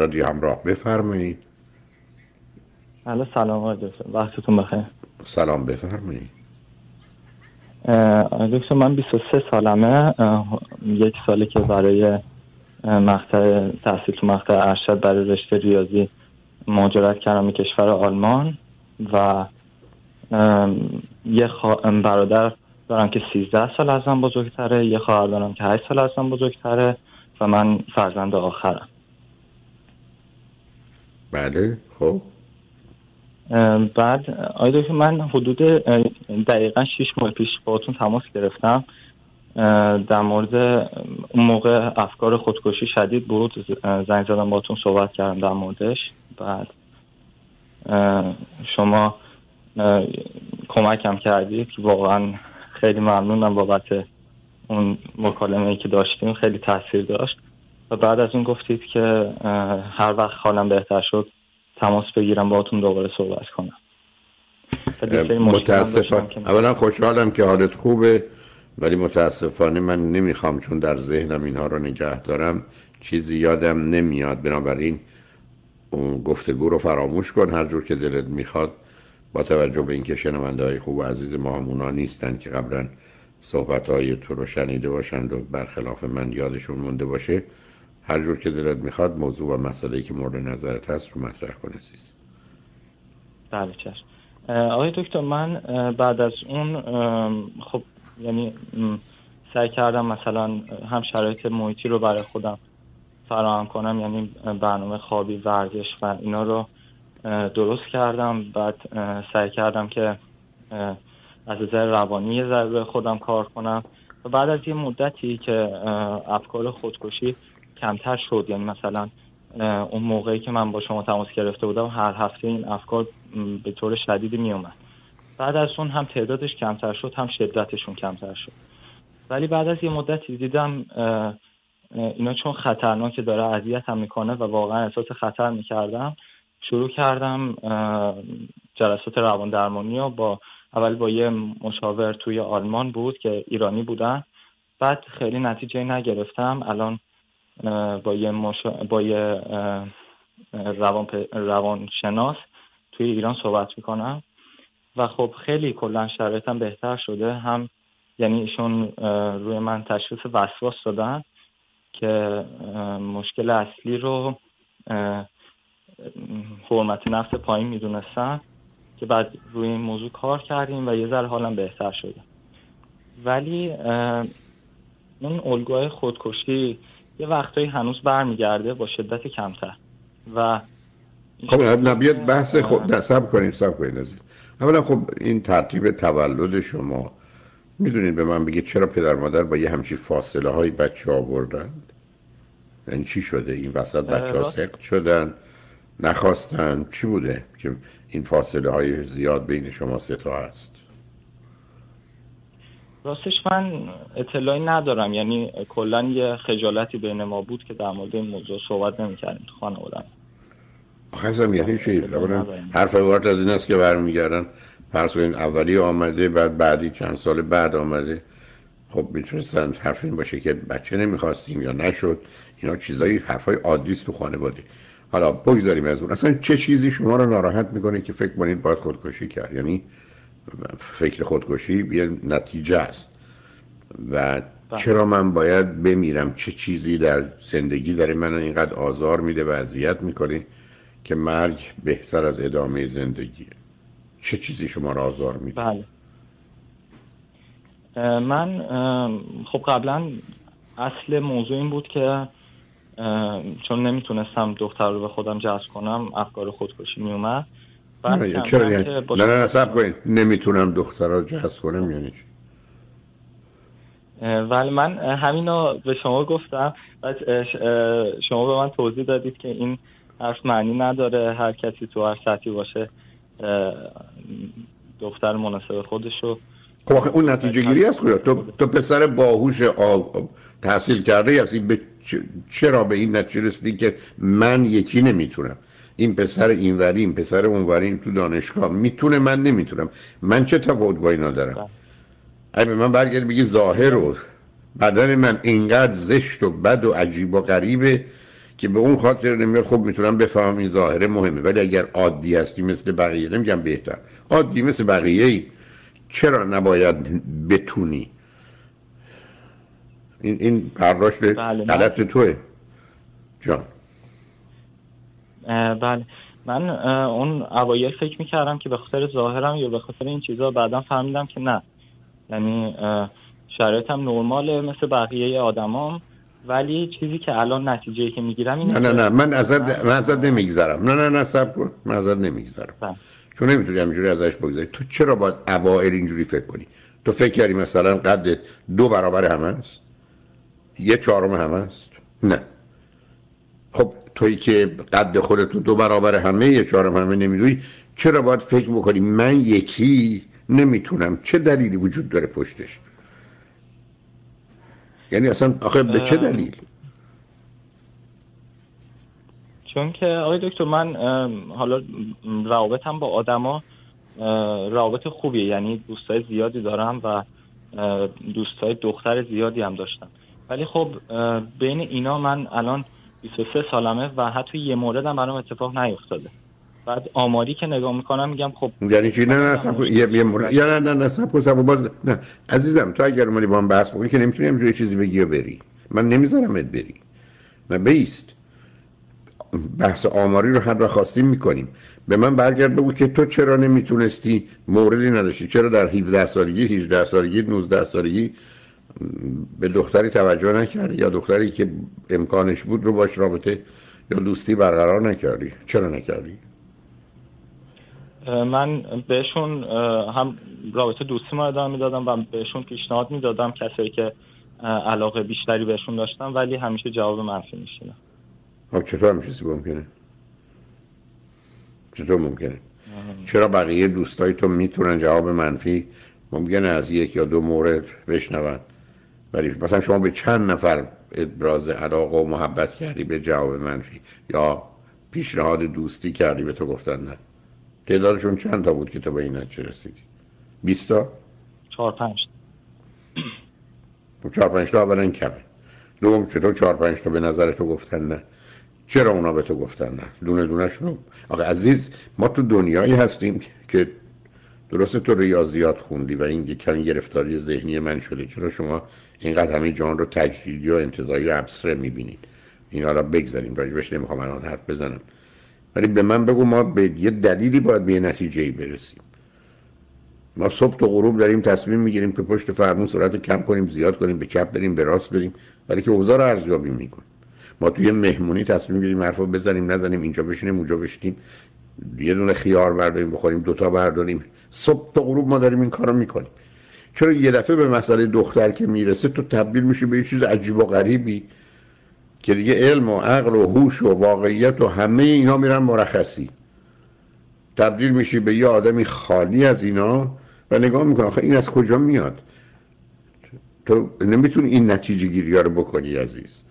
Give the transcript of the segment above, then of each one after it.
رادیو همراه. بفرمایید. الو سلام آقای دکتر. وقتتون بخیر. سلام بفرمایید. دکتر من 23 سالمه. یک سالی که برای مقطع تحصیل تو مقطع ارشد برای رشته ریاضی مهاجرت کردم کشور آلمان و یه برادر دارم که 13 سال ازم بزرگتره یه خواهر دارم که 8 سال ازم بزرگتره و من فرزند آخرم. بله خب. بعد که من حدود دقیقا 6 ماه پیش باتون تماس گرفتم. در مورد اون موقع افکار خودکشی شدید بود. زنگ زدم باتون صحبت کردم در موردش. بعد شما کمکم کردید که واقعا خیلی ممنونم بابت اون مکالمه ای که داشتیم خیلی تاثیر داشت. و بعد از اون گفتید که هر وقت حالم بهتر شد تماس بگیرم باهاتون دوباره صحبت کنم. متاسفم اولا خوشحالم که حالت خوبه ولی متاسفانه من نمی‌خوام چون در ذهنم اینها رو نگه دارم چیزی یادم نمیاد. بنابراین اون گفتگو رو فراموش کن هر جور که دلت می‌خواد. با توجه به اینکه شنونده های خوب و عزیز ما همونا نیستن که قبلا صحبت های تو رو شنیده باشند و برخلاف من یادشون مونده باشه. هر جور که دلت می‌خواد موضوع و مسئله که مورد نظرت هست رو مطرح کن عزیز. بله چشم. آقای دکتر من بعد از اون خب یعنی سعی کردم مثلا هم شرایط محیطی رو برای خودم فراهم کنم یعنی برنامه خوابی ورزش و اینا رو درست کردم. بعد سعی کردم که از نظر روانی یه خودم کار کنم. و بعد از یه مدتی که افکار خودکشی کمتر شد. یعنی مثلا اون موقعی که من با شما تماس گرفته بودم هر هفته این افکار به طور شدیدی می اومد بعد از اون هم تعدادش کمتر شد هم شدتشون کمتر شد. ولی بعد از یه مدتی دیدم اینا چون خطرناک داره اذیت هم می‌کنه و واقعا احساس خطر می‌کردم شروع کردم جلسات روان درمانی و با اول با یه مشاور توی آلمان بود که ایرانی بودن. بعد خیلی نتیجه نگرفتم. الان با یه, با یه روان, روان شناس توی ایران صحبت می‌کنم. و خب خیلی کلا شرایطم بهتر شده. هم یعنی ایشون روی من تشخیص وسواس دادن که مشکل اصلی رو حرمت نفس پایین می‌دونستم که بعد روی این موضوع کار کردیم و یه ذره حالم بهتر شده. ولی اون الگوهای خودکشی یه وقتایی هنوز برمیگرده با شدت کمتر. و خب نبیاد بحث خود سب کنیم سب کنیم عزیز. اولا خب این ترتیب تولد شما می‌دونید به من بگید چرا پدر مادر با یه همچی فاصله های بچه آوردند این چی شده؟ این وسط بچه ها سقط شدن نخواستن؟ چی بوده که این فاصله های زیاد بین شما سه تا هست؟ راستش من اطلاعی ندارم. یعنی کلا یه خجالتی بین ما بود که در مورد این موضوع صحبت نمی‌کردیم تو خانوادم آخه یعنی چی؟ حرف وارد از این است که برمیگردن. فرض کنید اولی آمده بعد بعدی چند سال بعد آمده. خب می‌تونستن حرف این باشه که بچه نمی‌خواستیم یا نشد. اینا چیزایی حرفای عادی است تو خانواده. حالا بگذاریم از اون. اصلا چه چیزی شما رو ناراحت می‌کنه که فکر کنید باید خودکشی کرد؟ یعنی فکر خودکشی یه نتیجه است. و بله. چرا من باید بمیرم؟ چه چیزی در زندگی داره من اینقدر آزار میده و اذیت می‌کنه که مرگ بهتر از ادامه زندگیه چه چیزی شما را آزار میده؟ بله. من خب قبلا اصل موضوع این بود که چون نمی‌تونستم دختر رو به خودم جذب کنم افکار خودکشی میومد نه چرا یعنی نه. نه سب کنید نمی‌تونم دختر رو جذب کنم یعنی ولی من همین رو به شما گفتم. شما به من توضیح دادید که این حرف معنی نداره. هر کسی تو هر سطحی باشه دختر مناسب خودشو خب آخه اون نتیجه گیری است تو, تو پسر باهوش تحصیل کرده هستی. به چرا به این نتیجه رسیدی که من یکی نمی‌تونم؟ این پسر اینوری این پسر اونوری تو دانشگاه. می‌تونه من نمی‌تونم. من چه تفاوت با اینا دارم؟ بله. اگه به من برگرد بگی ظاهر رو بدن من اینقدر زشت و بد و عجیب و غریبه که به اون خاطر نمیاد. خب می‌تونم بفهمم این ظاهره مهمه. ولی اگر عادی هستی مثل بقیه نمیگم بهتر. عادی مثل بقیه ای چرا نباید بتونی؟ این این برداشت بله غلط توه. جان. بله. من اون اوایل فکر می‌کردم که به خاطر ظاهرم یا به خاطر این چیزا بعدا فهمیدم که نه. یعنی شرایطم نرماله مثل بقیه آدمام. ولی چیزی که الان نتیجه که می‌گیرم اینه نه نه نه. من ازت من ازت نمیگذرم. نه نه نه سب کن. من ازت نمیگذرم. بله. چون نمی‌تونی همینجوری ازش بگذاری تو چرا باید اوائل اینجوری فکر کنی؟ تو فکر کردی مثلا قد دو برابر همه است یه چهارم همه است نه. خب تویی که قد خودت دو برابر همه یه چهارم همه نمی‌دونی چرا باید فکر بکنی؟ من یکی نمی‌تونم. چه دلیلی وجود داره پشتش؟ یعنی اصلا آخه به چه دلیل؟ چون که آقای دکتر من حالا روابطم با آدما روابط خوبیه. یعنی دوستای زیادی دارم و دوستای دختر زیادی هم داشتم. ولی خب بین اینا من الان 23 سالمه و حتی یه مورد هم برام اتفاق نیفتاده. بعد آماری که نگاه می‌کنم میگم خب یعنی چی؟ نه نه سب یه یه مورد. نه نه نه سب سب باز نه. عزیزم تو اگر اومدی با هم بحث بکنی که نمی‌تونی همینجوری چیزی بگی و بری. من نمیذارمت بری. نه بیست. بحث آماری رو هر خواستیم می‌کنیم. به من برگرد بگو که تو چرا نمی‌تونستی موردی نداشتی؟ چرا در 17 سالگی 18 سالگی 19 سالگی به دختری توجه نکردی یا دختری که امکانش بود رو باش رابطه یا دوستی برقرار نکردی؟ چرا نکردی؟ من بهشون هم رابطه دوستی ما ادامه می‌دادم و بهشون پیشنهاد می‌دادم کسایی که علاقه بیشتری بهشون داشتم ولی همیشه جواب منفی میشینم خب چطور هم چیزی ممکنه. چطور ممکنه؟ چرا بقیه دوستای تو می‌تونن جواب منفی ممکنه از یک یا دو مورد بشنون؟ ولی مثلا شما به چند نفر ابراز علاقه و محبت کردی به جواب منفی یا پیشنهاد دوستی کردی به تو گفتن نه؟ تعدادشون چند تا بود که تو به این نتیجه رسیدی؟ 20 تا؟ چهار پنج خب چهار پنج تا اولا کمه. دوم چطور چهار پنج تا به نظر تو گفتن نه؟ چرا اونا به تو گفتن نه؟ دونه دونه شنو آقا عزیز ما تو دنیایی هستیم که درست تو ریاضیات خوندی و این کمی گرفتاری ذهنی من شده. چرا شما اینقدر همین جان رو تجدیدی و انتظایی و ابسره می‌بینید این حالا بگذاریم راجبش نمی‌خوام الان حرف بزنم. ولی به من بگو ما به یه دلیلی باید به یه نتیجه برسیم. ما صبح تا غروب داریم تصمیم می‌گیریم که پشت فرمون سرعت کم کنیم زیاد کنیم به چپ بریم به راست بریم ولی که اوضاع رو ارزیابی می‌کنیم. ما توی مهمونی تصمیم می‌گیریم حرفا بزنیم نزنیم اینجا بشینیم اونجا بشینیم. یه دونه خیار برداریم بخوریم دوتا برداریم. صبح تا غروب ما داریم این کارو می‌کنیم. چرا یه دفعه به مسئله دختر که می‌رسه تو تبدیل میشه به یه چیز عجیب و غریبی که دیگه علم و عقل و هوش و واقعیت و همه اینا میرن مرخصی. تبدیل میشی به یه آدمی خالی از اینا و نگاه می‌کنه آخه این از کجا میاد؟ تو نمی‌تونی این نتیجه گیری رو بکنی عزیز.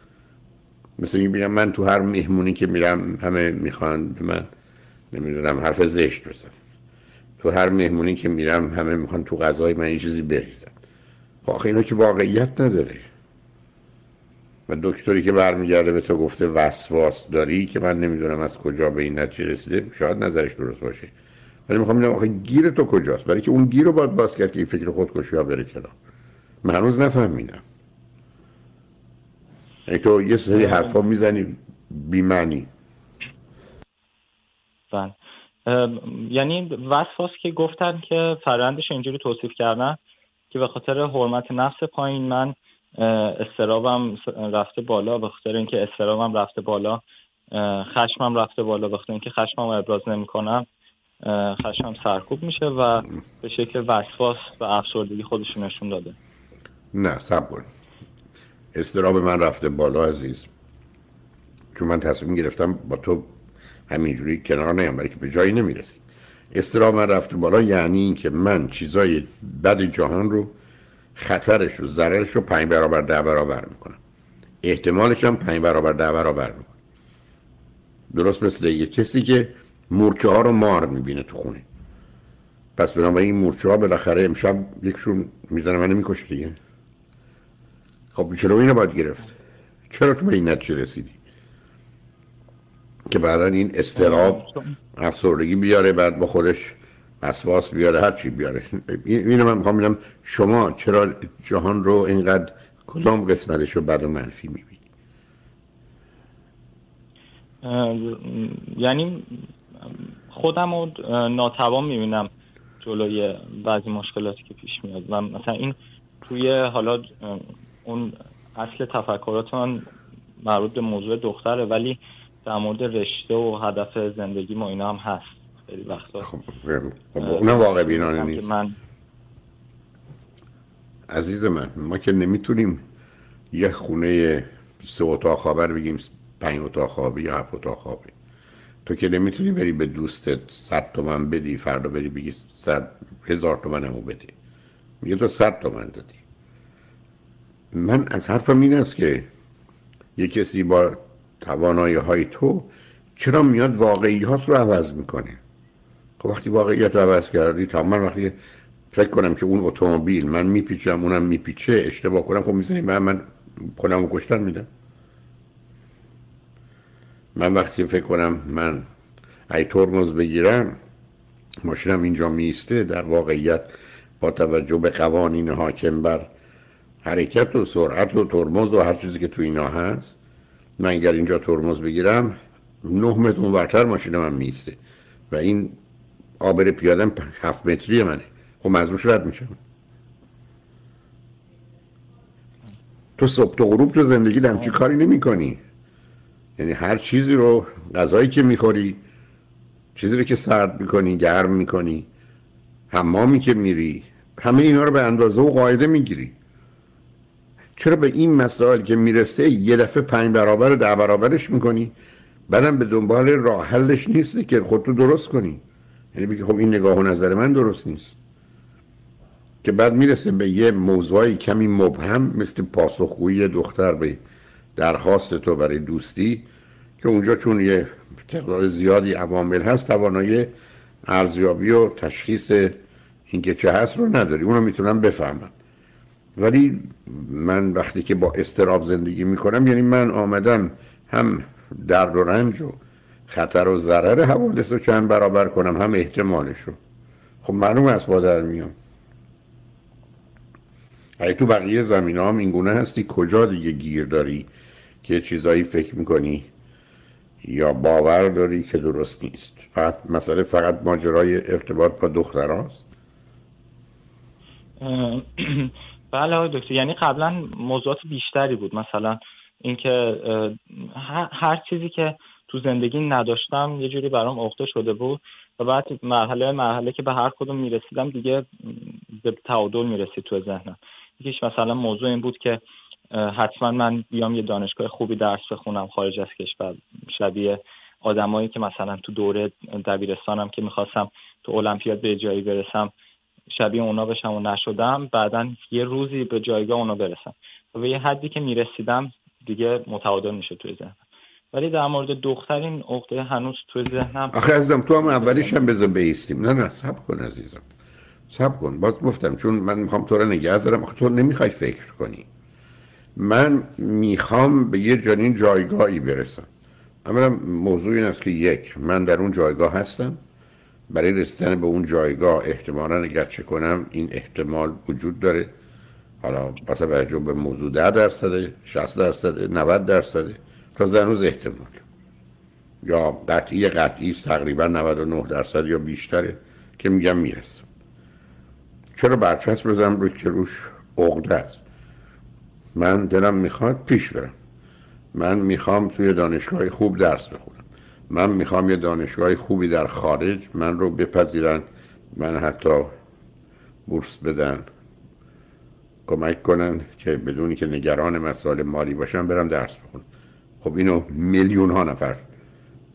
مثل این بگم من تو هر مهمونی که میرم همه می‌خوان به من نمی‌دونم حرف زشت بزن. تو هر مهمونی که میرم همه می‌خوان تو غذای من یه چیزی بریزن. خب اینا که واقعیت نداره. و دکتری که برمیگرده به تو گفته وسواس داری که من نمی‌دونم از کجا به این نتیجه رسیده شاید نظرش درست باشه. ولی می‌خوام ببینم آخه گیر تو کجاست؟ برای که اون گیر رو باید باز کرد که این فکر خودکشی ها بره کنار. من هنوز نفهمیدم. یعنی تو یه سری حرفا می‌زنی بیمعنی. بله یعنی وسواس که گفتن که فرندش اینجوری توصیف کردن که به خاطر حرمت نفس پایین من استرابم رفته بالا به خاطر اینکه استرابم رفته بالا خشمم رفته بالا به خاطر اینکه خشمم ابراز نمی‌کنم خشمم سرکوب میشه و به شکل وسواس و افسردگی خودش نشون داده. نه صبر استراب من رفته بالا عزیز. چون من تصمیم گرفتم با تو همینجوری کنار نیام برای که به جایی نمی‌رسیم. استراب من رفته بالا یعنی اینکه من چیزای بد جهان رو خطرش رو ضررش رو پنج برابر ده برابر می‌کنم. احتمالش هم پنج برابر ده برابر می‌کنم. درست مثل یه کسی که مورچه ها رو مار می‌بینه تو خونه. پس بنابراین این مورچه ها بالاخره امشب یکشون می‌زنه منو می‌کشه دیگه. خب چرا اینو باید گرفت؟ چرا تو به این نتیجه رسیدی؟ که بعدا این استراب افسردگی بیاره بعد با خودش وسواس بیاره هر چی بیاره. اینو من می‌خوام شما چرا جهان رو اینقدر کدام قسمتش رو بد و منفی می‌بینی؟ یعنی خودم رو ناتوان می‌بینم جلوی بعضی مشکلاتی که پیش میاد. و مثلا این توی حالا اون اصل تفکرات من مربوط به موضوع دختره ولی در مورد رشته و هدف زندگی ما اینا هم هست. خیلی وقتا. خب, خب، اونم واقع بینانه نیست. من عزیز من ما که نمی‌تونیم یه خونه سه اتاق خوابه رو بگیم پنج اتاق خوابه یا هفت اتاق خوابه تو که نمی‌تونی بری به دوستت صد تومن بدی فردا بری بگی صد هزار تومن همو بدی. میگه تو صد تومن دادی. من از حرفم این است که یه کسی با توانایی های تو چرا میاد واقعیات رو عوض می‌کنه؟ خب وقتی واقعیت رو عوض کردی تا من وقتی فکر کنم که اون اتومبیل من میپیچم اونم میپیچه اشتباه کنم خب می‌زنیم من من خودم رو کشتن میدم. من وقتی فکر کنم من ای ترمز بگیرم ماشینم اینجا میسته در واقعیت با توجه به قوانین حاکم بر حرکت و سرعت و ترمز و هر چیزی که تو اینا هست من اگر اینجا ترمز بگیرم نه متر ورتر ماشین من میسته و این آبر پیادم هفت متری منه. خب مزروش رد میشم تو صبح تو غروب تو زندگی چی کاری نمی کنی یعنی هر چیزی رو غذایی که می‌خوری چیزی رو که سرد می‌کنی گرم می‌کنی حمامی که میری همه اینا رو به اندازه و قاعده می‌گیری. چرا به این مسائل که می‌رسه یه دفعه پنج برابر و ده برابرش می‌کنی؟ بعدم به دنبال راه حلش نیستی که خودتو درست کنی. یعنی بگی خب این نگاه و نظر من درست نیست. که بعد می‌رسه به یه موضوعی کمی مبهم مثل پاسخگویی دختر به درخواست تو برای دوستی که اونجا چون یه تقدار زیادی عوامل هست توانایی ارزیابی و تشخیص اینکه چه هست رو نداری. اونو می‌تونم بفهمم. ولی من وقتی که با استراب زندگی می‌کنم یعنی من آمدم هم درد و رنج و خطر و ضرر حوادث رو چند برابر کنم هم احتمالش رو. خب معلوم است با در میام اگه تو بقیه زمین هم این گونه هستی کجا دیگه گیر داری که چیزایی فکر می‌کنی یا باور داری که درست نیست؟ فقط مسئله فقط ماجرای ارتباط با دختراست؟ بله آقای دکتر یعنی قبلا موضوعات بیشتری بود. مثلا اینکه هر چیزی که تو زندگی نداشتم یه جوری برام اخته شده بود و بعد مرحله مرحله که به هر کدوم می‌رسیدم دیگه به تعادل می‌رسید تو ذهنم. یکیش مثلا موضوع این بود که حتما من بیام یه دانشگاه خوبی درس بخونم خارج از کشور شبیه آدمایی که مثلا تو دوره دبیرستانم که می‌خواستم تو المپیاد به جایی برسم. شبیه اونا بشم و نشدم بعدا یه روزی به جایگاه اونا برسم. و به یه حدی که می‌رسیدم دیگه متعادل میشه توی ذهنم. ولی در مورد دختر این عقده هنوز توی ذهنم آخه عزیزم تو هم اولیش هم بذار بیستیم. نه نه سب کن عزیزم. سب کن. باز گفتم چون من می‌خوام تو رو نگه دارم. آخه تو نمی‌خوای فکر کنی. من می‌خوام به یه جنین جایگاهی برسم. اما موضوع این است که یک من در اون جایگاه هستم. برای رسیدن به اون جایگاه احتمالا اگر چه کنم این احتمال وجود داره. حالا با توجه به موضوع ده درصده 60 درصده 90 درصده تا زنوز احتمال. یا قطعی قطعی تقریبا 99 درصد یا بیشتره که میگم می‌رسم. چرا برچسب بزنم روی که روش عقده است؟ من دلم می‌خواد پیش برم. من می‌خوام توی دانشگاه خوب درس بخونم. من می‌خوام یه دانشگاه خوبی در خارج من رو بپذیرن من حتی بورس بدن کمک کنن که بدونی که نگران مسائل مالی باشم برم درس بخونم. خب اینو میلیون ها نفر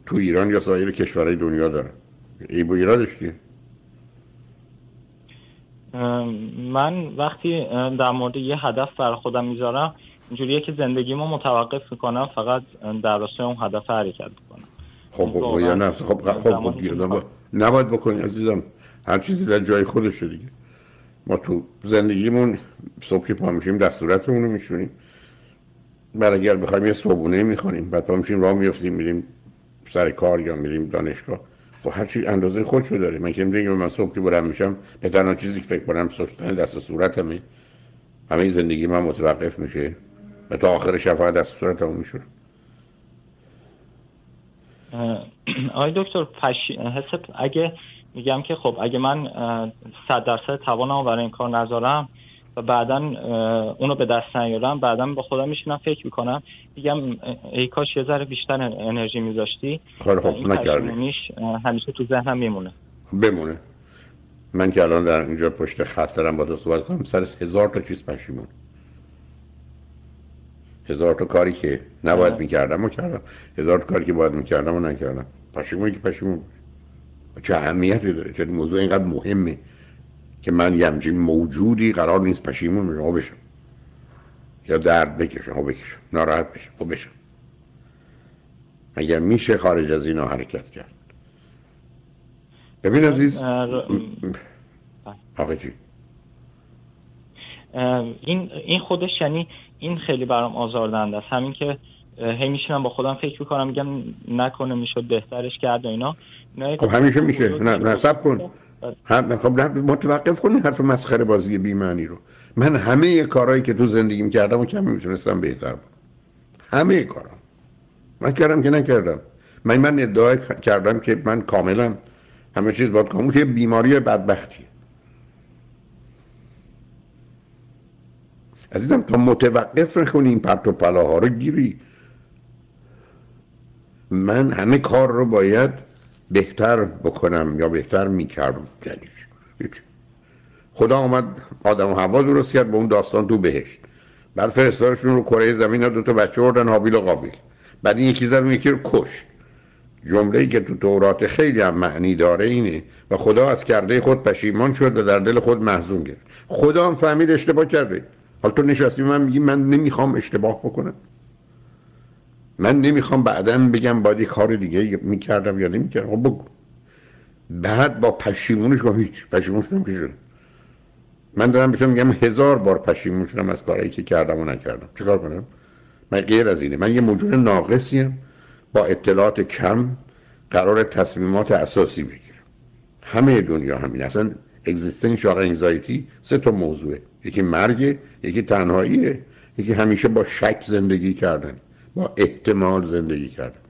تو ایران یا سایر کشورهای دنیا دارن. ای بو ایرادش من وقتی در مورد یه هدف برای خودم می‌ذارم اینجوریه که زندگی ما متوقف می‌کنم فقط در راستای اون هدف حرکت کنم خب خب یا نه خب خب, خب نباید بکنی عزیزم. هر چیزی در جای خودشه دیگه. ما تو زندگیمون صبح که پا میشیم دستورتمون رو میشونیم. بعد اگر بخوایم یه صبحونه می‌خوریم بعد پا میشیم راه میفتیم میریم سر کار یا میریم دانشگاه. خب هر چی اندازه خودشو داره. من که میگم من صبح که برم میشم به تنها چیزی که فکر کنم سوستن دست صورتمه. همه زندگی من متوقف میشه. و تا آخر شب فقط دست صورتمو میشورم. آقای دکتر پش... حس اگه میگم که خب اگه من صد درصد توانم برای این کار نذارم و بعدا اونو به دست نیارم بعدا با خودم میشینم فکر می‌کنم. میگم ای کاش یه ذره بیشتر انرژی میذاشتی. خیلی خب نکردی همیشه تو ذهنم میمونه. بمونه. من که الان در اینجا پشت خط دارم با تو صحبت کنم. سر هزار تا چیز پشیمون. هزار تا کاری که نباید می‌کردم و کردم. هزار تا کاری که باید می‌کردم و نکردم. پشیمونی که پشیمون. چه اهمیتی داره؟ چه موضوع اینقدر مهمه که من یه همچین موجودی قرار نیست پشیمون بشم. یا درد بکشم. و بکشم. ناراحت بشم. و بشم. اگر میشه خارج از اینا حرکت کرد؟ ببین عزیز. آقا چی؟ این این خودش یعنی این خیلی برام آزاردهنده است. همین که هی میشینم با خودم فکر می‌کنم میگم نکنه می‌شد بهترش کرد و اینا. خب همیشه میشه. نه نه سب کن. هم خب متوقف کنی حرف مسخره بازی بیمعنی رو. من همه کارهایی که تو زندگیم کردم و کمی می‌تونستم بهتر بود همه کارم من کردم که نکردم. من من ادعا کردم که من کاملا همه چیز باید کامل. که بیماری بدبختی عزیزم تا متوقف نکنی این پرت و پلاها رو گیری. من همه کار رو باید بهتر بکنم یا بهتر می‌کردم یعنی خدا آمد آدم و هوا درست کرد به اون داستان تو بهشت. بعد فرستادشون رو کره زمین ها دو تا بچه بردن حابیل و قابیل. بعد این یکی زد اون یکی رو کشت. جمله ای که تو تورات خیلی هم معنی داره اینه و خدا از کرده خود پشیمان شد و در دل خود محزون گرفت. خدا هم فهمید اشتباه کرده. حالا تو نشستی من میگی من نمی‌خوام اشتباه بکنم. من نمی‌خوام بعدا بگم باید یه کار دیگه می‌کردم یا نمی‌کردم. خب بگو. بعد با پشیمونش گفتم هیچ پشیمونش نمیشه من دارم بهتون میگم هزار بار پشیمون شدم از کارهایی که کردم و نکردم. چیکار کنم؟ من غیر از اینه. من یه موجود ناقصیم با اطلاعات کم قرار تصمیمات اساسی بگیرم. همه دنیا همین اصلا اگزیستنشال انگزایتی سه تا موضوعه. یکی مرگ یکی تنهاییه. یکی همیشه با شک زندگی کردن با احتمال زندگی کردن.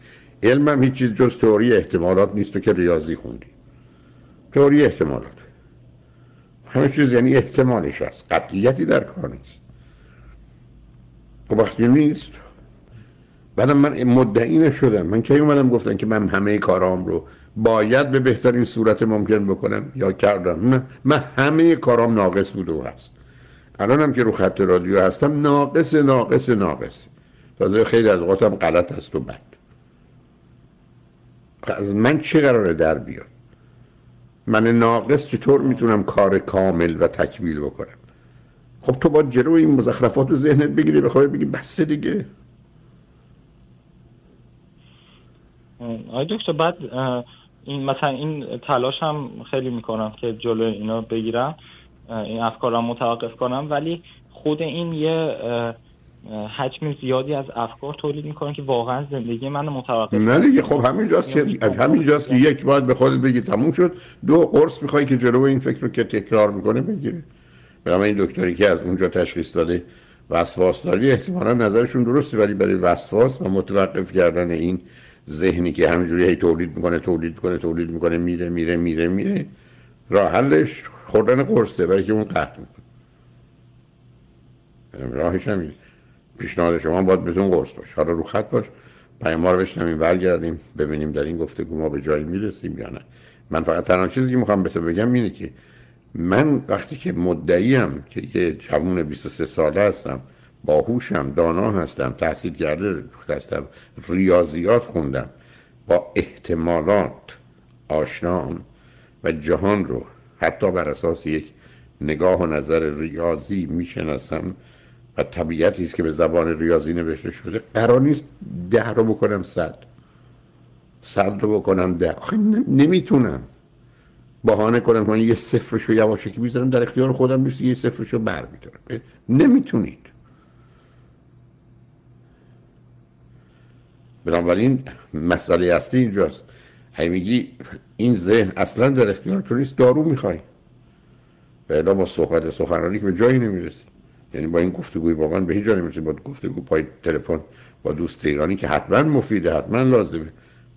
علم هم هیچ چیز جز تئوری احتمالات نیست. تو که ریاضی خوندی. تئوری احتمالات. همه چیز یعنی احتمالش هست. قطعیتی در کار نیست. خب وقتی نیست بعدم من مدعی نشدم. من کی اومدم گفتن که من همه کارام رو باید به بهترین صورت ممکن بکنم. یا کردم. نه من همه کارام ناقص بود و هست. الانم که رو خط رادیو هستم ناقص ناقص ناقص. تازه خیلی از اوقاتم غلط است و بد. از من چه قراره در بیاد؟ من ناقص چطور می‌تونم کار کامل و تکمیل بکنم؟ خب تو با جلو این مزخرفات رو ذهنت بگیری بخوای بگی بس دیگه. آی دکتر بعد این مثلا این تلاش هم خیلی می‌کنم که جلو اینا بگیرم. این افکارم متوقف کنم. ولی خود این یه حجم زیادی از افکار تولید می‌کنه که واقعا زندگی من متوقف نه دیگه خب همینجاست که همینجاست که یک باید به خودت بگی تموم شد. دو قرص می‌خوای که جلو این فکر رو که تکرار می‌کنه بگیره برای این دکتری که از اونجا تشخیص داده وسواس داری احتمالا نظرشون درسته ولی برای وسواس و متوقف کردن این ذهنی که همینجوری هی تولید می‌کنه تولید می‌کنه تولید می‌کنه میره میره میره میره. راه حلش خوردن قرصه برای که اون قطع می‌کنه. راهش همینه پیشنهاد شما باید بهتون قرص باش حالا رو خط باش. پیام رو بشنویم برگردیم ببینیم در این گفتگو ما به جایی می‌رسیم یا نه. من فقط تنها چیزی که می‌خوام به تو بگم اینه که من وقتی که مدعیم که یه جوون 23 ساله هستم باهوشم دانا هستم تحصیل کرده هستم ریاضیات خوندم. با احتمالات آشنام و جهان رو حتی بر اساس یک نگاه و نظر ریاضی می‌شناسم و طبیعتی است که به زبان ریاضی نوشته شده قرار نیست ده رو بکنم صد. صد رو بکنم ده. آخه نمی‌تونم. بهانه کنم من یه صفرشو یواشکی می‌ذارم در اختیار خودم نیست یه صفرشو بر نمی‌تونید بنابراین مسئله اصلی اینجاست. هی میگی این ذهن اصلا در اختیار تو نیست دارو می‌خوای. و با صحبت سخنرانی که به جایی نمی‌رسی. یعنی با این گفتگوی با من به هیچ جا نمی‌رسی با گفتگو پای تلفن با دوست ایرانی که حتما مفیده حتما لازمه.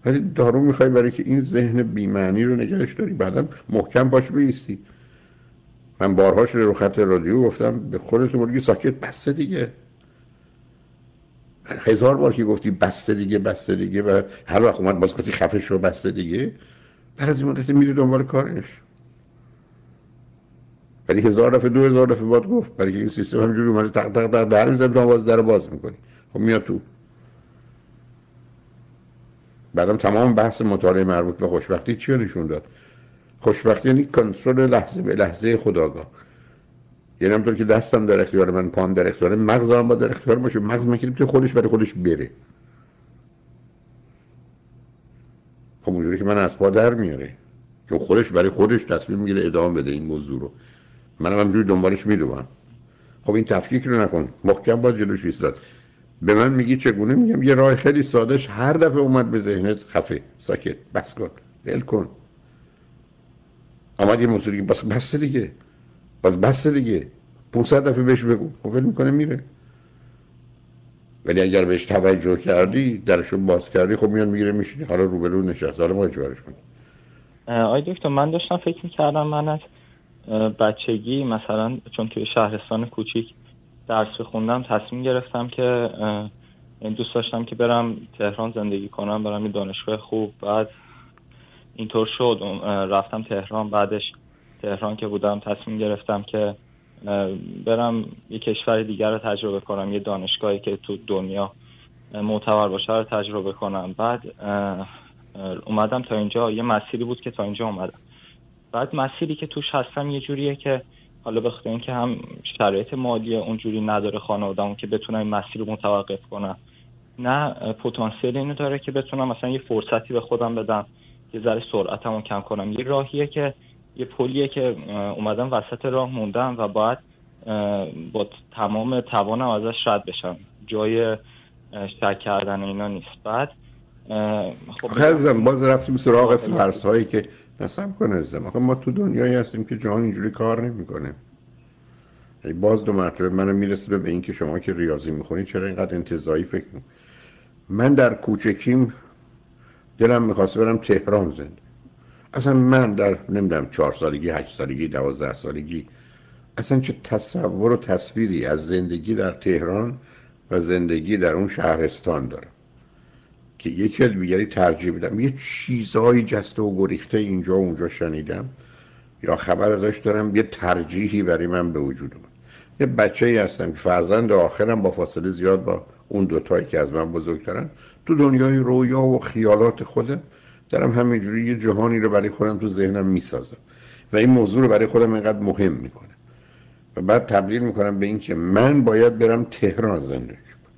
ولی دارو می‌خوای برای که این ذهن بیمعنی رو نگرش داری بعدم محکم باش بیستی. من بارها رو خط رادیو گفتم به خودتون بگی ساکت بسته دیگه. هزار بار که گفتی بسته دیگه بسته دیگه و هر وقت اومد باز گفتی خفه شو بسته دیگه بعد از این مدت میری دنبال کارش. ولی هزار دفعه دو هزار دفعه باید گفت برای این سیستم همجوری اومده تق تق تق در میزن تو باز در باز می‌کنی خب میاد تو. بعدم تمام بحث مطالعه مربوط به خوشبختی چی نشون داد؟ خوشبختی یعنی کنترل لحظه به لحظه خداگاه. یعنی همطور که دستم در اختیار من پام در اختیار مغزم با در اختیار باشه. مغز من که خودش برای خودش بره؟ خب اونجوری که من از پا در میاره. که خودش برای خودش تصمیم می‌گیره ادامه بده این موضوع رو. منم همجوری دنبالش میدوم. خب این تفکیک رو نکن. محکم باید جلوش ایستاد. به من میگی چگونه؟ میگم یه راه خیلی سادهش هر دفعه اومد به ذهنت خفه. ساکت. بس کن. ول کن. آمد یه موضوعی بس بس دیگه. باز بس دیگه. 500 دفعه بهش بگو. خب ول می‌کنه میره. ولی اگر بهش توجه کردی درشو باز کردی خب میان می‌گیره میشه حالا روبرو نشست. حالا ما چیکارش کنیم؟ آی دکتر من داشتم فکر می‌کردم من از بچگی مثلا چون توی شهرستان کوچیک درس خوندم تصمیم گرفتم که دوست داشتم که برم تهران زندگی کنم برم یه دانشگاه خوب. بعد اینطور شد. رفتم تهران بعدش تهران که بودم تصمیم گرفتم که برم یه کشور دیگر رو تجربه کنم یه دانشگاهی که تو دنیا معتبر باشه رو تجربه کنم. بعد اومدم تا اینجا یه مسیری بود که تا اینجا اومدم. بعد مسیری که توش هستم یه جوریه که حالا به خاطر اینکه هم شرایط مالی اونجوری نداره خانواده‌مون که بتونم این مسیر رو متوقف کنم. نه پتانسیل اینو داره که بتونم مثلا یه فرصتی به خودم بدم یه ذره سرعتمو کم کنم. یه راهیه که یه پلیه که اومدم وسط راه موندم و باید با تمام توانم ازش رد بشم. جای شک کردن اینا نیست. بعد خب خزم باز رفتیم سراغ فرس هایی که نصب کنه آخه ما تو دنیایی هستیم که جهان اینجوری کار نمی‌کنه. باز دو مرتبه منو می‌رسه به اینکه شما که ریاضی می‌خونید چرا اینقدر انتظایی فکر من در کوچکیم دلم می‌خواست برم تهران زنده. اصلا من در نمی‌دونم چهار سالگی هشت سالگی دوازده سالگی اصلا چه تصور و تصویری از زندگی در تهران و زندگی در اون شهرستان دارم. که یکی از دیگری ترجیح بدم یه چیزهایی جسته و گریخته اینجا و اونجا شنیدم. یا خبر ازش دارم. یه ترجیحی برای من به وجود اومد. یه بچه ای هستم که فرزند آخرم با فاصله زیاد با اون دوتایی که از من بزرگترن. تو دنیای رویا و خیالات خودم دارم همینجوری یه جهانی رو برای خودم تو ذهنم می‌سازم. و این موضوع رو برای خودم اینقدر مهم می‌کنم و بعد تبدیل می‌کنم به اینکه من باید برم تهران زندگی کنم.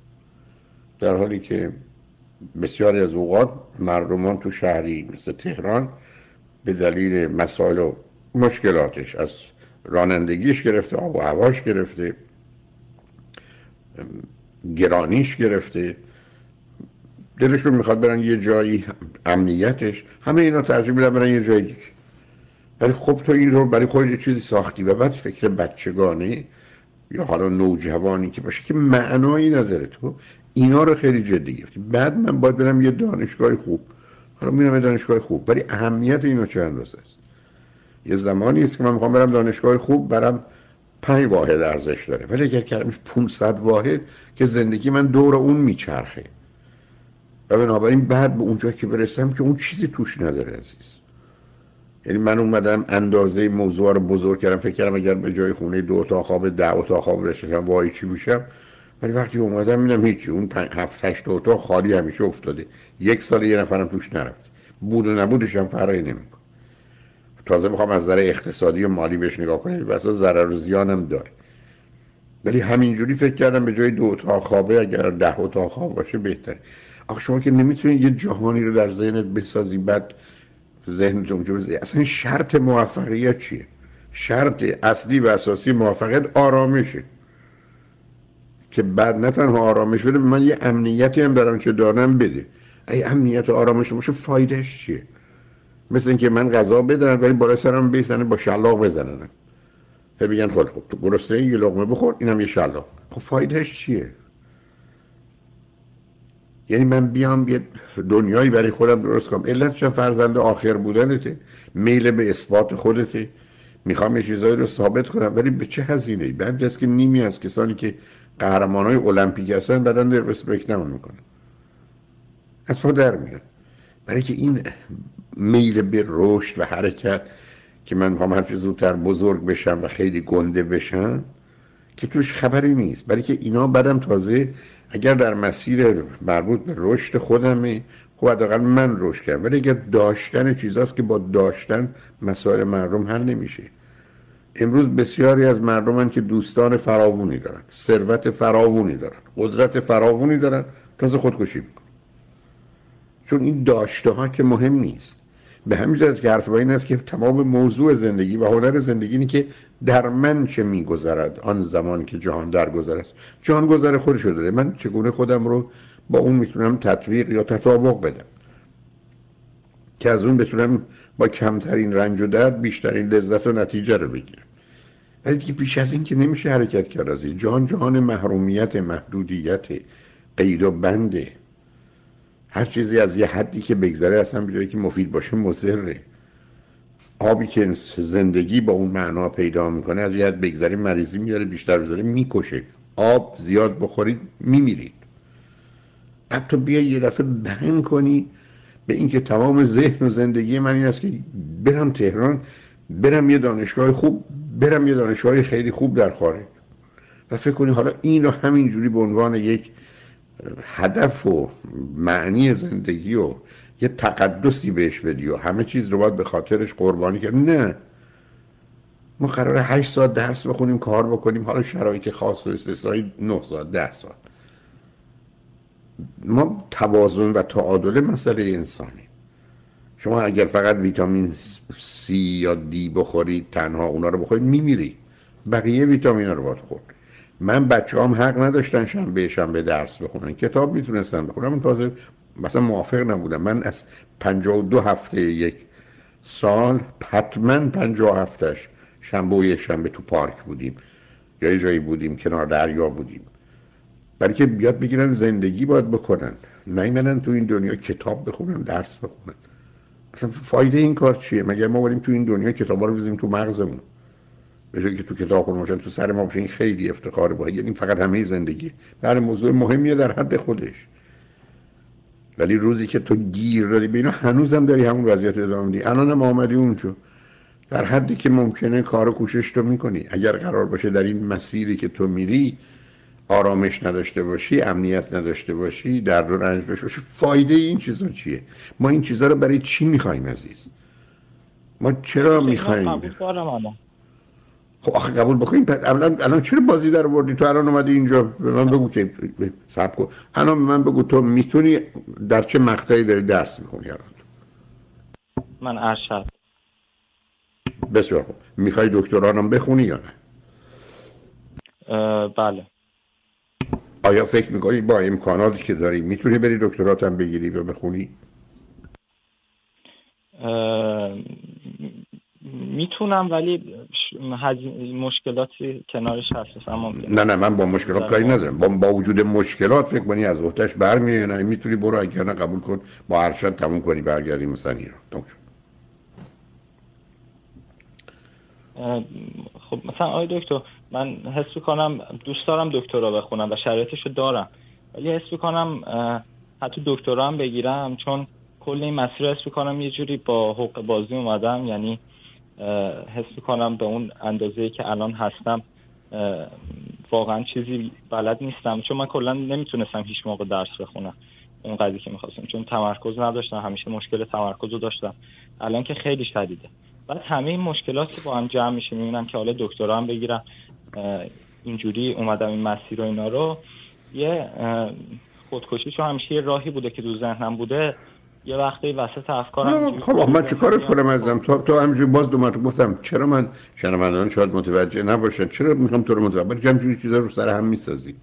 در حالی که بسیاری از اوقات مردمان تو شهری مثل تهران به دلیل مسائل و مشکلاتش از رانندگیش گرفته آب و هواش گرفته گرانیش گرفته. دلشون می‌خواد برن یه جایی امنیتش. همه اینا ترجیح میدن برن یه جایی دیگه. ولی خب تو این رو برای خود یه چیزی ساختی و بعد فکر بچگانه یا حالا نوجوانی که باشه که معنایی نداره تو اینا رو خیلی جدی گرفتی. بعد من باید برم یه دانشگاه خوب. حالا میرم یه دانشگاه خوب ولی اهمیت اینا چه اندازه است؟ یه زمانی است که من می‌خوام برم دانشگاه خوب برم پنج واحد ارزش داره. ولی اگر کردمش 500 واحد که زندگی من دور اون میچرخه. و بنابراین بعد به اونجا که برسم که اون چیزی توش نداره عزیز. یعنی من اومدم اندازه موضوع رو بزرگ کردم فکر کردم اگر به جای خونه دو تا خواب ده اتاق خواب بشم وای چی میشم؟ ولی وقتی اومدم میدم هیچی اون هفت هشت اتاق خالی همیشه افتاده. یک سال یه نفرم توش نرفت. بود و نبودش هم فرقی نمیکن تازه می‌خوام از نظر اقتصادی و مالی بهش نگاه کنیم بسا ضرر و زیانم داره. ولی همینجوری فکر کردم به جای دو اتاق خوابه اگر ده اتاق خواب باشه بهتره. آخه شما که نمی‌تونید یه جهانی رو در ذهنت بسازی بعد ذهنت اونجا بزنی اصلا شرط موفقیت چیه؟ شرط اصلی و اساسی موفقیت آرامشه. که بعد نه تنها آرامش بده من یه امنیتی هم دارم چه دارم بده. ای امنیت و آرامش باشه فایدهش چیه؟ مثل اینکه من غذا بدم ولی بالا سرم بیسنه با شلاق بزنن هی بگن خب خب تو گرسنه یه لقمه بخور اینم یه شلاق. خب فایدهش چیه؟ یعنی من بیام یه دنیایی برای خودم درست کنم. علتش فرزند آخر بودنته. میل به اثبات خودته. می‌خوام یه چیزایی رو ثابت کنم. ولی به چه هزینه ای بعد از که نیمی از کسانی که قهرمان های المپیک هستن بدن نروس بریک نمون می‌کنن. از پا در میاد. برای که این میل به رشد و حرکت که من می‌خوام هرچی زودتر بزرگ بشم و خیلی گنده بشم که توش خبری نیست. برای که اینا بدم تازه اگر در مسیر مربوط به رشد خودمه خب حداقل من رشد کردم. ولی اگر داشتن چیزاست که با داشتن مسائل مردم حل نمیشه. امروز بسیاری از مردمن که دوستان فراوونی دارن ثروت فراوونی دارن قدرت فراوونی دارن تازه خودکشی می‌کنن. چون این داشته ها که مهم نیست. به همین از که حرف این است که تمام موضوع زندگی و هنر زندگی اینه که در من چه میگذرد آن زمان که جهان درگذر است؟ جهان گذر خودشو داره. من چگونه خودم رو با اون می‌تونم تطبیق یا تطابق بدم؟ که از اون بتونم با کمترین رنج و درد بیشترین لذت و نتیجه رو بگیرم. ولی دیگه بیش از این که نمیشه حرکت کرد از این. جهان جهان محرومیت محدودیت قید و بنده هر چیزی از یه حدی که بگذره اصلا به که مفید باشه مضره. آبی که زندگی با اون معنا پیدا می‌کنه از یه حد بگذره مریضی میاره بیشتر بذاره می‌کشه. آب زیاد بخورید میمیرید. تو بیا یه دفعه بهن کنی به اینکه تمام ذهن و زندگی من این است که برم تهران برم یه دانشگاه خوب برم یه دانشگاه خیلی خوب در خارج. و فکر کنی حالا این رو همینجوری به عنوان یک هدف و معنی زندگی و یه تقدسی بهش بدی و همه چیز رو باید به خاطرش قربانی کرد. نه. ما قرار 8 ساعت درس بخونیم کار بکنیم. حالا شرایط خاص و استثنایی 9 ساعت 10 ساعت. ما توازن و تعادل مسئله انسانی شما اگر فقط ویتامین C یا دی بخورید تنها اونا رو بخورید میمیری بقیه ویتامین رو باید خورد. من بچه هم حق نداشتن شنبه شنبه درس بخونن. کتاب می‌تونستن بخونن. من تازه مثلا موافق نبودم. من از 52 هفته یک سال حتما 50 هفتش شنبه و یک شنبه تو پارک بودیم. یا یه جایی بودیم کنار دریا بودیم. برای که بیاد بگیرن زندگی باید بکنن. نیمدن تو این دنیا کتاب بخونن درس بخونن. اصلا فایده این کار چیه؟ مگر ما بریم تو این دنیا کتابا رو بزنیم تو مغزمون؟ به که تو کتاب خونم باشن تو سر ما این خیلی افتخار باید یعنی فقط همه زندگی. در موضوع مهمیه در حد خودش. ولی روزی که تو گیر دادی به اینا هنوزم داری همون وضعیت ادامه میدی. الان هم آمدی اونجا در حدی که ممکنه کار و کوشش تو می‌کنی. اگر قرار باشه در این مسیری که تو میری آرامش نداشته باشی امنیت نداشته باشی درد و رنج داشته باشی فایده این چیزا چیه؟ ما این چیزا رو برای چی می‌خوایم عزیز؟ ما چرا می‌خوایم؟ خب آخه قبول بکنیم الان الان چرا بازی در وردی تو الان اومدی اینجا به من بگو که سب کن. الان به من بگو تو می‌تونی در چه مقطعی داری درس می‌خونی الان؟ من ارشد. بسیار خوب. می‌خوای دکترانم بخونی یا نه؟ بله. آیا فکر می‌کنی با امکاناتی که داری می‌تونی بری دکتراتم بگیری و بخونی؟ می‌تونم ولی مشکلاتی کنارش هست نه نه من با مشکلات کاری ندارم. با, با وجود مشکلات فکر کنی از وقتش برمیای نه می‌تونی برو اگر نه قبول کن با ارشد تموم کنی برگردی مثلا ایران. خب مثلا آقای دکتر من حس کنم دوست دارم دکترا بخونم و شرایطشو دارم. ولی حس کنم حتی دکترا هم بگیرم چون کل این مسیر حس کنم یه جوری با حق بازی اومدم یعنی حس کنم به اون اندازه که الان هستم واقعا چیزی بلد نیستم. چون من کلا نمی‌تونستم هیچ موقع درس بخونم اون قضیه که می‌خواستم. چون تمرکز نداشتم همیشه مشکل تمرکز رو داشتم. الان که خیلی شدیده. بعد همه این مشکلات که با هم جمع میشه می‌بینم که حالا دکترا هم بگیرم اینجوری اومدم این مسیر و اینا رو. یه خودکشی چون همیشه یه راهی بوده که دو ذهنم بوده. یه وقتی وسط افکارم خب من چه کارت کنم ازم؟ تو تو همینجوری باز دو مرتبه گفتم چرا من شنوندگان شاید متوجه نباشن؟ چرا می‌خوام تو رو متوجه ولی همینجوری چیزا رو سر هم می‌سازی.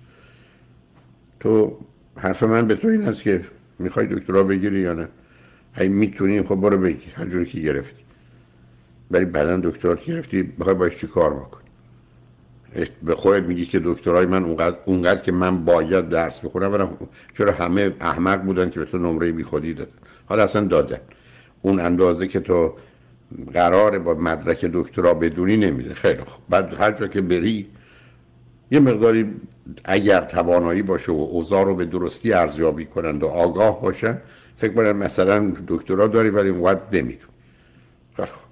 تو حرف من به تو این است که می‌خوای دکترا بگیری یا نه؟ اگه می‌تونی خب برو بگیر هر جوری که گرفتی. ولی بعدا دکترات گرفتی بخوای باش چی کار بکن به خودت میگی که دکترای من اونقدر, اونقدر که من باید درس بخونم برم چرا همه احمق بودن که به تو نمره بی خودی دادن؟ حالا اصلا دادن اون اندازه که تو قرار با مدرک دکترا بدونی نمیده. خیلی خوب. بعد هر جا که بری یه مقداری اگر توانایی باشه و اوضاع رو به درستی ارزیابی کنند و آگاه باشن فکر کنم مثلا دکترا داری ولی اونقدر نمیدون خیلی خوب.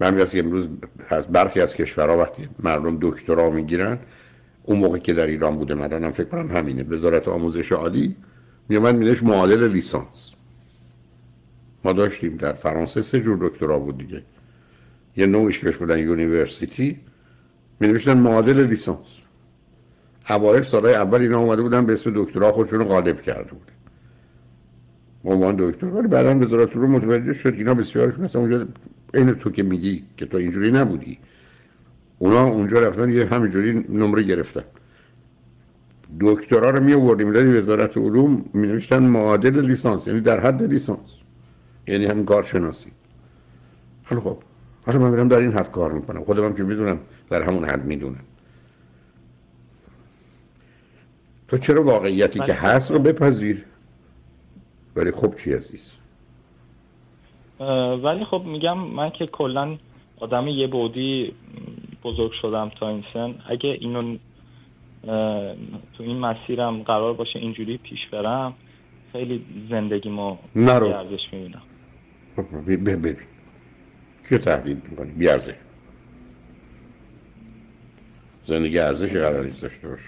من امروز از برخی از کشورها وقتی مردم دکترا می‌گیرن اون موقع که در ایران بوده من فکر کنم همینه. وزارت آموزش عالی. میومد مینش معادل لیسانس. ما داشتیم در فرانسه سه جور دکترا بود دیگه. یه نوعش بهش بودن یونیورسیتی. می نوشتن معادل لیسانس. اوایل سالهای اول اینا اومده بودن به اسم دکترا خودشون رو غالب کرده بودن. عنوان دکتر. ولی بعدا وزارت رو متوجه شد اینا بسیارشون اصلا اونجا این تو که میگی که تو اینجوری نبودی. اونا اونجا رفتن یه همینجوری نمره گرفتن. دکترا رو می آوردیم وزارت علوم می نوشتن معادل لیسانس یعنی در حد لیسانس یعنی هم کارشناسی. خیلی خب حالا من میرم در این حد کار می‌کنم. خودم که می‌دونم در همون حد می‌دونم. تو چرا واقعیتی که هست رو بپذیر؟ ولی خب چی عزیز؟ ولی خب میگم من که کلا آدم یه بودی بزرگ شدم تا این سن. اگه اینو تو این مسیرم قرار باشه اینجوری پیش برم. خیلی زندگی ما ارزش می‌بینم. ببین که تحلیل می‌کنی؟ بیارزه زندگی ارزش قرار نیست داشته باشه.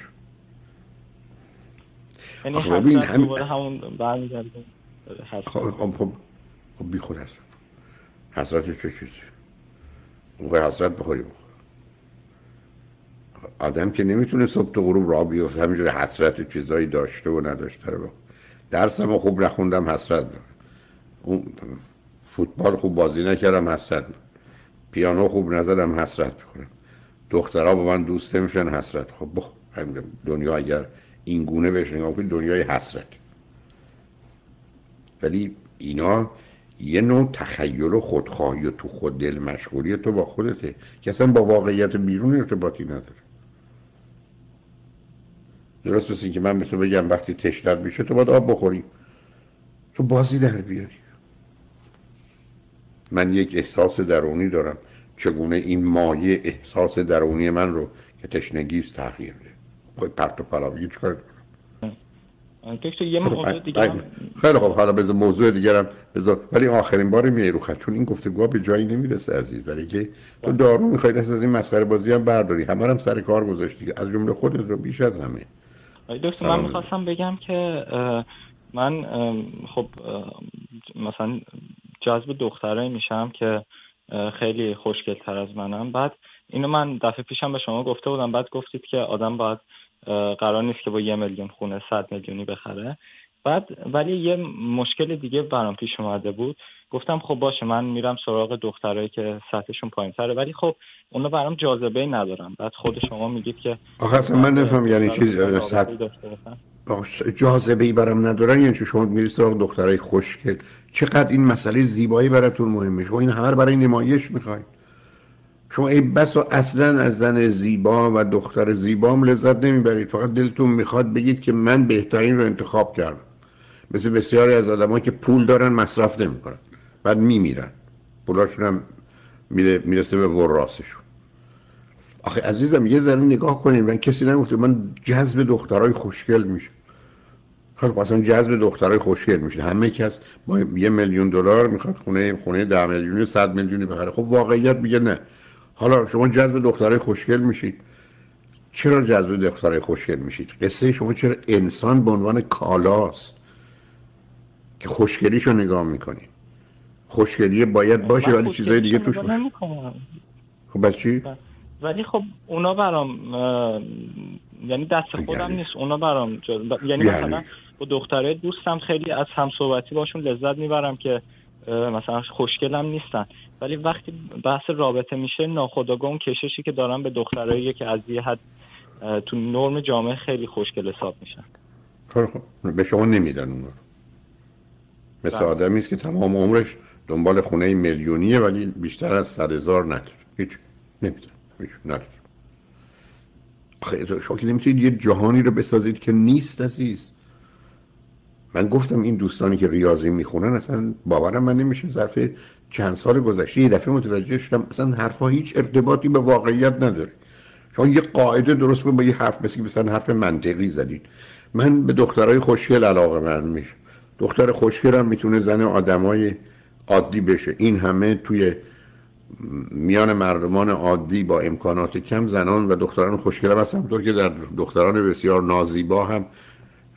یعنی ببین هم... همون برمیگردیم خب خب خب, خب بی خود هست. حسرت چه چیزی؟ اون حسرت بخوری بخور. آدم که نمی‌تونه صبح تو غروب را بیفته همینجور حسرت و چیزایی داشته و نداشته رو درسم خوب نخوندم حسرت دارم اون فوتبال خوب بازی نکردم حسرت پیانو خوب نزدم حسرت می‌کنم دخترها با من دوست نمیشن حسرت. خب بخ دنیا اگر این گونه بهش نگاه کنید دنیای حسرت. ولی اینا یه نوع تخیل و خودخواهی و تو خود دل مشغولی تو با خودته. که اصلا با واقعیت بیرون ارتباطی نداره. درست مثل که من به تو بگم وقتی تشنت میشه تو باید آب بخوری. تو بازی در بیاری. من یک احساس درونی دارم. چگونه این مایه احساس درونی من رو که تشنگی است تغییر ده خب پرت و پلا چیکار یه موضوع دیگه خیلی خب حالا بذار موضوع دیگرم بذار ولی آخرین بار میای رو خط. چون این گفتگو به جایی نمی‌رسه عزیز. ولی که تو دارو می‌خواید از این مسخره بازی هم برداری. همه هم سر کار گذاشتی. از جمله خودت رو بیش از همه. دکتر من می‌خواستم بگم که من خب مثلا جذب دخترایی میشم که خیلی خوشگل تر از منم. بعد اینو من دفعه پیشم به شما گفته بودم. بعد گفتید که آدم باید قرار نیست که با یه میلیون خونه صد میلیونی بخره. بعد ولی یه مشکل دیگه برام پیش اومده بود. گفتم خب باشه من میرم سراغ دخترایی که سطحشون پایین تره. ولی خب اونا برام جاذبه ندارم بعد خود شما میگید که آخه من نفهم یعنی چیز جاذبه ای برام ندارن یعنی شما میرید سراغ دخترای خوشگل. چقدر این مسئله زیبایی براتون مهمه؟ شما این همه برای نمایش می‌خواید شما ای بس و اصلا از زن زیبا و دختر زیبام لذت نمی‌برید. فقط دلتون می‌خواد بگید که من بهترین رو انتخاب کردم. مثل بسیاری از آدمایی که پول دارن مصرف نمی‌کنن. بعد میمیرن. پولاشون هم می‌رسه به وراسشون آخه عزیزم یه ذره نگاه کنید من کسی نگفته من جذب دخترای خوشگل میشه خیلی اصلا جذب دخترای خوشگل میشه. همه کس با یه میلیون دلار می‌خواد خونه خونه 10 میلیونی 100 میلیونی بخره. خب واقعیت میگه نه. حالا شما جذب دخترای خوشگل میشید. چرا جذب دخترای خوشگل میشید؟ قصه شما چرا انسان به عنوان کالاست؟ که خوشگلیشو نگاه می‌کنید. خوشگلی باید باشه ولی چیزای دیگه توش باشه. خب بس چی؟ ولی خب اونا برام یعنی دست خودم نیست. اونا برام یعنی, یعنی مثلا با دختره دوستم خیلی از همصحبتی باشون لذت می‌برم که مثلا خوشگلم نیستن. ولی وقتی بحث رابطه میشه ناخداگاه اون کششی که دارم به دخترایی که از یه حد تو نرم جامعه خیلی خوشگل حساب میشن. خب به شما نمیدن اون رو. مثل بله. آدمی است که تمام عمرش دنبال خونه میلیونیه ولی بیشتر از صد هزار نداره. هیچ. نمیدن هیچ. نداره. آخه شما که نمی‌تونید یه جهانی رو بسازید که نیست عزیز. من گفتم این دوستانی که ریاضی می‌خونن اصلا باورم من نمیشه. ظرف چند سال گذشته یه دفعه متوجه شدم اصلا حرفها هیچ ارتباطی به واقعیت نداره. شما یه قاعده درست با یه حرف مثل مثلا حرف منطقی زدید. من به دخترای خوشگل علاقه من میشه دختر خوشگل هم می‌تونه زن آدمای عادی بشه. این همه توی میان مردمان عادی با امکانات کم زنان و دختران خوشگل هم هست همطور که در دختران بسیار نازیبا هم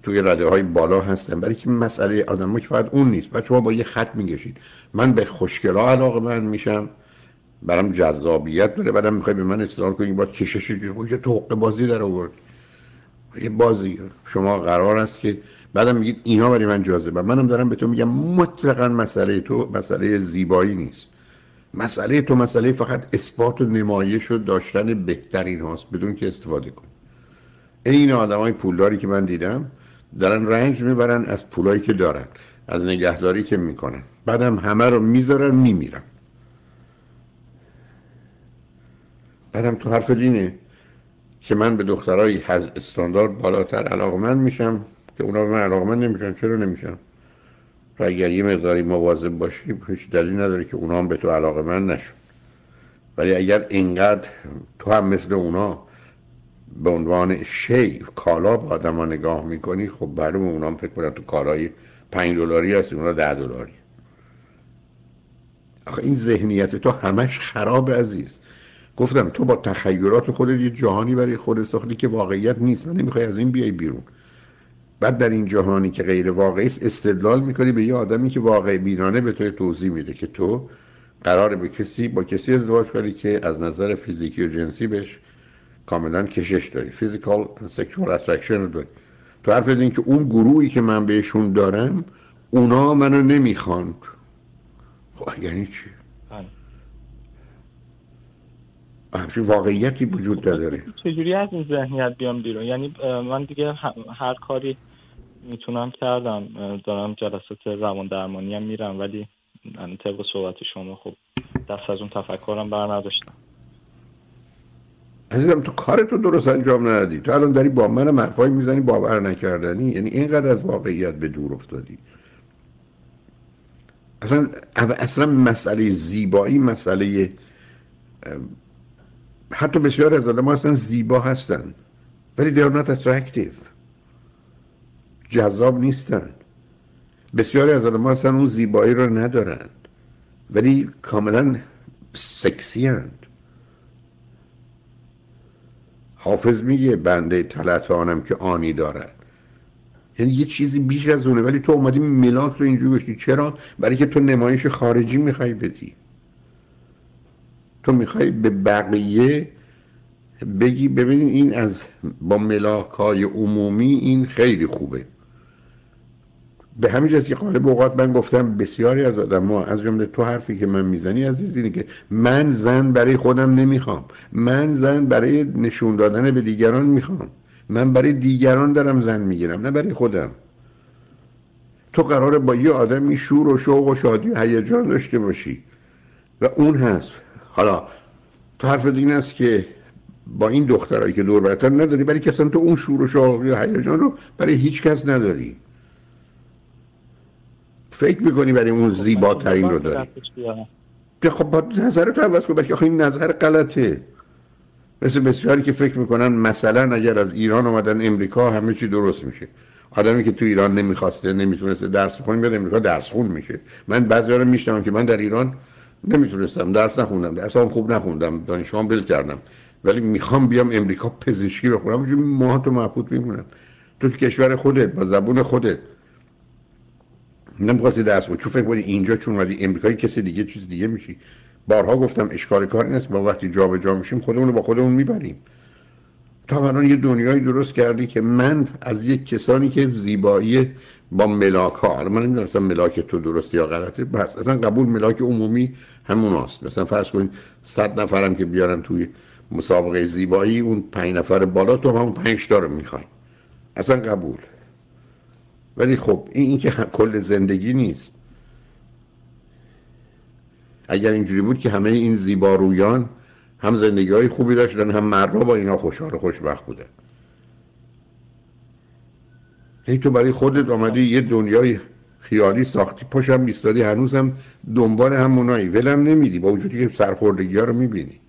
توی رده های بالا هستن. برای که مسئله آدم که فقط اون نیست. بعد شما با یه خط میگشید من به خوشگلا علاقه من میشم. برام جذابیت داره. بعدم می‌خوای به من اصرار کنی باید کشش یه توق بازی در آورد. یه بازی. شما قرار است که بعدم میگید اینا برای من جاذبه. منم دارم به تو میگم مطلقا مسئله تو مسئله زیبایی نیست. مسئله تو مسئله فقط اثبات و نمایش و داشتن بهترین هاست بدون که استفاده کن این آدم های پولداری که من دیدم دارن رنج می‌برن از پولایی که دارن از نگهداری که می‌کنن. بعدم همه رو می‌ذارن میمیرن. بعدم تو حرف دینه که من به دخترای از استاندارد بالاتر علاقمند میشم. که اونا به من علاقمند نمیشن چرا نمیشن و اگر یه مقداری مواظب باشیم هیچ دلیل نداره که اونا هم به تو علاقه من نشون. ولی اگر اینقدر تو هم مثل اونا به عنوان شی کالا با آدم ها نگاه می‌کنی خب برای اونا هم فکر تو کارهای پنج دلاری هست اونا ده دلاری. آخه این ذهنیت تو همش خراب عزیز. گفتم تو با تخیلات خودت یه جهانی برای خودت ساختی که واقعیت نیست. نمی‌خوای از این بیای بیرون. بعد در این جهانی که غیر واقعی است استدلال می‌کنی به یه آدمی که واقع بینانه به تو توضیح میده که تو قرار به کسی با کسی ازدواج کنی که از نظر فیزیکی و جنسی بهش کاملا کشش داری. physical sexual attraction رو داری. تو حرف این که اون گروهی که من بهشون دارم اونا منو نمی‌خوان. خب یعنی چی؟ بله. همچین واقعیتی وجود داره چجوری از این ذهنیت بیام بیرون؟ یعنی من دیگه هر کاری می‌تونم کردم. دارم جلسات روان درمانی هم میرم ولی طبق صحبت شما خب دست از اون تفکرم بر نداشتم عزیزم تو کارتو درست انجام ندادی. تو الان داری با من مرفای می‌زنی باور نکردنی. یعنی اینقدر از واقعیت به دور افتادی. اصلا اصلا مسئله زیبایی مسئله حتی بسیار از آدم اصلا زیبا هستن ولی they are not attractive. جذاب نیستن. بسیاری از آدم اصلا اون زیبایی رو ندارند ولی کاملا سکسی هند حافظ میگه بنده تلت آنم که آنی دارد. یعنی یه چیزی بیش از اونه ولی تو اومدی ملاک رو اینجوری گشتی چرا؟ برای که تو نمایش خارجی می‌خوای بدی. تو می‌خوای به بقیه بگی ببینید این از با ملاک های عمومی این خیلی خوبه. به همین جاست که قالب اوقات من گفتم بسیاری از آدم ها از جمله تو حرفی که من می‌زنی عزیز اینه که من زن برای خودم نمی‌خوام. من زن برای نشون دادن به دیگران می‌خوام. من برای دیگران دارم زن می‌گیرم نه برای خودم. تو قراره با یه آدمی شور و شوق و شادی و هیجان داشته باشی. و اون هست. حالا تو حرف این است که با این دخترایی که دور برتر نداری برای کسان تو اون شور و شوق و هیجان رو برای هیچ کس نداری. فکر می‌کنی برای اون خب، زیباترین رو داری؟ خب با نظر تو عوض کن بلکه این نظر غلطه. مثل بسیاری که فکر می‌کنن مثلا اگر از ایران آمدن امریکا همه چی درست میشه. آدمی که تو ایران نمی‌خواسته نمی‌تونسته درس بخونه میاد امریکا درس خون میشه. من بعضی رو میشنم که من در ایران نمی‌تونستم درس نخوندم درس هم خوب نخوندم دانشگاه بل کردم. ولی می‌خوام بیام امریکا پزشکی بخونم اونجوری ماه تو محبوط میمونم. تو کشور خودت با زبون خودت نمی‌خواستی درس بود چون فکر کنی اینجا چون ولی امریکایی کسی دیگه چیز دیگه میشی. بارها گفتم اشکال کار نیست. با وقتی جابجا جا میشیم خودمون رو با خودمون می‌بریم. تا الان یه دنیایی درست کردی که من از یک کسانی که زیبایی با ملاک ها من نمی‌دونستم ملاک تو درست یا غلطه. بس اصلا قبول ملاک عمومی همون هست مثلا فرض کنید صد نفرم که بیارن توی مسابقه زیبایی اون پنج نفر بالا تو همون پنج تا رو می‌خوای اصلا قبول. ولی خب این, این که کل زندگی نیست. اگر اینجوری بود که همه این زیبارویان هم زندگی های خوبی داشتن هم مردا با اینا خوشحال و خوشبخت بودن. هی تو برای خودت آمدی یه دنیای خیالی ساختی پشم میستادی هنوزم دنبال همونایی. ولم نمیدی با وجودی که سرخوردگی ها رو می‌بینی.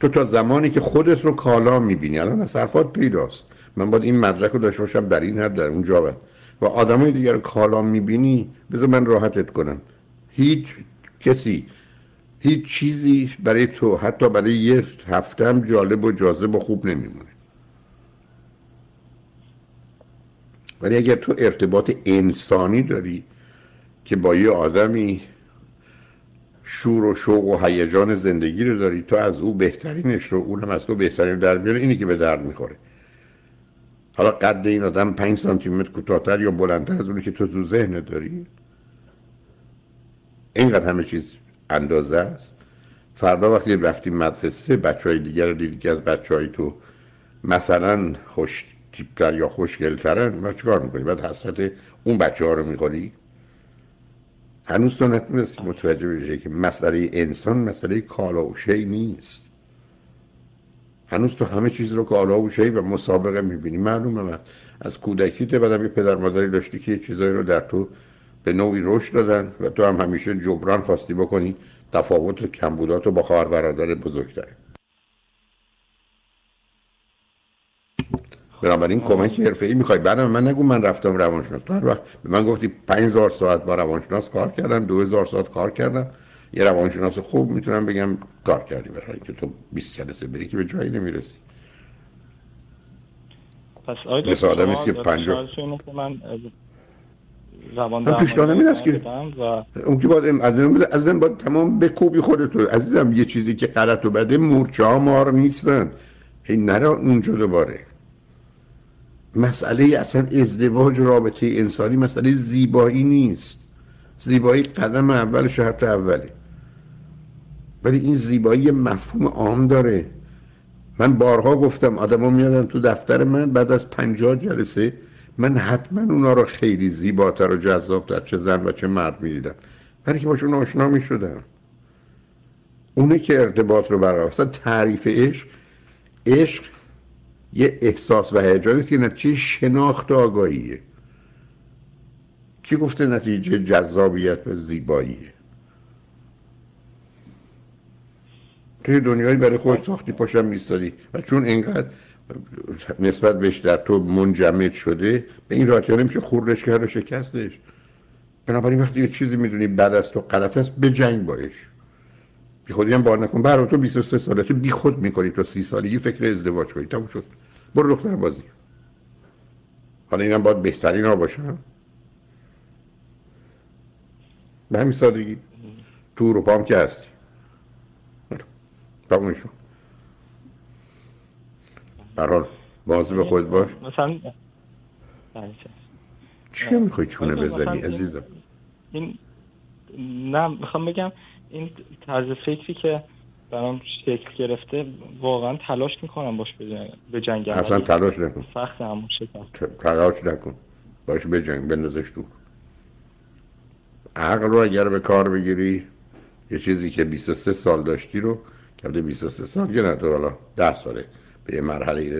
تو تا زمانی که خودت رو کالا می‌بینی. الان از حرفات پیداست. من باید این مدرک رو داشته باشم در این حد در اون جا و آدمای دیگر رو کالا می‌بینی بذار من راحتت کنم. هیچ کسی هیچ چیزی برای تو حتی برای یه هفته هم جالب و جاذب و خوب نمیمونه. ولی اگر تو ارتباط انسانی داری که با یه آدمی شور و شوق و هیجان زندگی رو داری تو از او بهترینش رو اونم از تو بهترین در میاره اینی که به درد می‌خوره. حالا قد این آدم 5 سانتی متر کوتاهتر یا بلندتر از اونی که تو تو ذهن داری؟ اینقدر همه چیز اندازه است. فردا وقتی رفتیم مدرسه بچه های دیگر رو دیدی که از بچه های تو مثلا خوش تیپتر یا خوشگلترن ما چیکار می‌کنی بعد حسرت اون بچه ها رو می‌خوری؟ هنوز تو نتونستی متوجه بشه که مسئله انسان مسئله کالا و شی نیست. هنوز تو همه چیز رو کالا و شی و مسابقه می‌بینی. معلومه من. از کودکیت بعدم یه پدر مادری داشتی که چیزایی رو در تو به نوعی رشد دادن و تو هم همیشه جبران خواستی بکنی تفاوت و کمبودات رو با خواهر برادر بزرگتره بنابراین کمک حرفه ای می‌خوای. بعدم من نگو من رفتم روانشناس. تو هر وقت به من گفتی 5000 ساعت با روانشناس کار کردم 2000 ساعت کار کردم. یه روانشناس خوب می‌تونم بگم کار کردی برای اینکه تو 20 جلسه بری که به جایی نمی‌رسی. پس آقای مثل آدمی است که 50 من زبان من پیشنهادم این است که و... اون که باید از این باید تمام بکوبی خودتو. عزیزم یه چیزی که غلط و بده مورچه ها مار نیستن. هی نره اونجا دوباره. مسئله اصلا ازدواج رابطه انسانی مسئله زیبایی نیست. زیبایی قدم اول شرط اوله. ولی این زیبایی مفهوم عام داره. من بارها گفتم آدما میادن تو دفتر من بعد از پنجاه جلسه من حتما اونا رو خیلی زیباتر و جذابتر چه زن و چه مرد می‌دیدم. برای که باشون آشنا می‌شدم. اونه که ارتباط رو برقرار اصلا تعریف عشق عشق یه احساس و هیجانی که نتیجه شناخت و آگاهیه. کی گفته نتیجه جذابیت و زیباییه؟ توی دنیایی برای خود ساختی پاشم میستادی و چون اینقدر نسبت بهش در تو منجمد شده به این راحتی نمیشه خورش کرد و شکستش. بنابراین وقتی یه چیزی می‌دونی بعد از تو غلط است به جنگ باش بی خودی هم بار نکن. برای تو 23 سالته بی خود می‌کنی تو 30 سالگی فکر ازدواج کنی. تموم شد. برو دختر بازی. حالا اینم باید بهترین ها باشم به همین سادگی. تو اروپا هم که هستی. تموم شد. برحال بازی به خود باش. مثلا چی می‌خوای چونه بزنی عزیزم؟ این نه می‌خوام بگم این طرز فکری که برام شکل گرفته واقعا تلاش می‌کنم باش به جنگ اصلا تلاش نکن. سخت همون تلاش نکن. باش به جنگ بندازش تو. عقل رو اگر به کار بگیری یه چیزی که 23 سال داشتی رو که 23 سال که نه تو حالا 10 ساله به یه مرحله